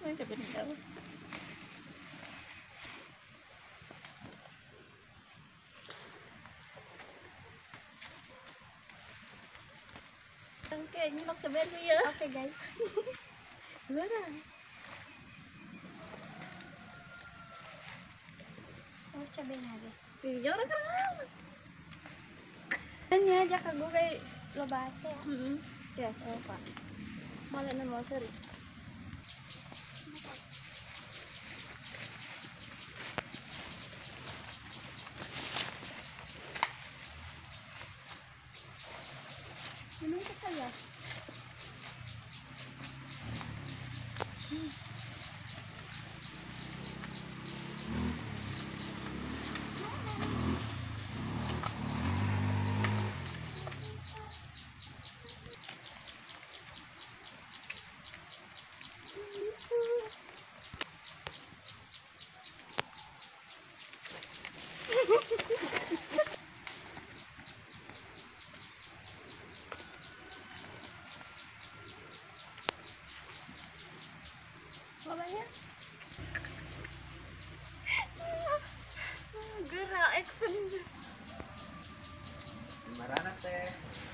ไม่จะเป็นแล้วตั้งเก่งมักจะเป็นไม่เยอะโอเค guys เยอะเลยมักจะเป็นอะไรปีเยอะนะครับนี่ยจะขับกูไปโรงพยาบาลใช่ไหมอืมเดี๋ยวเอาไปมาเลยนะมอสเตอร์ Eu nunca falei. Gerak action. Maranate.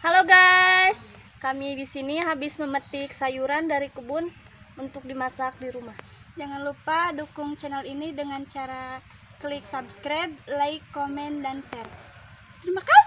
Halo guys, kami di sini habis memetik sayuran dari kebun untuk dimasak di rumah. Jangan lupa dukung channel ini dengan cara klik subscribe, like, komen, dan share. Terima kasih.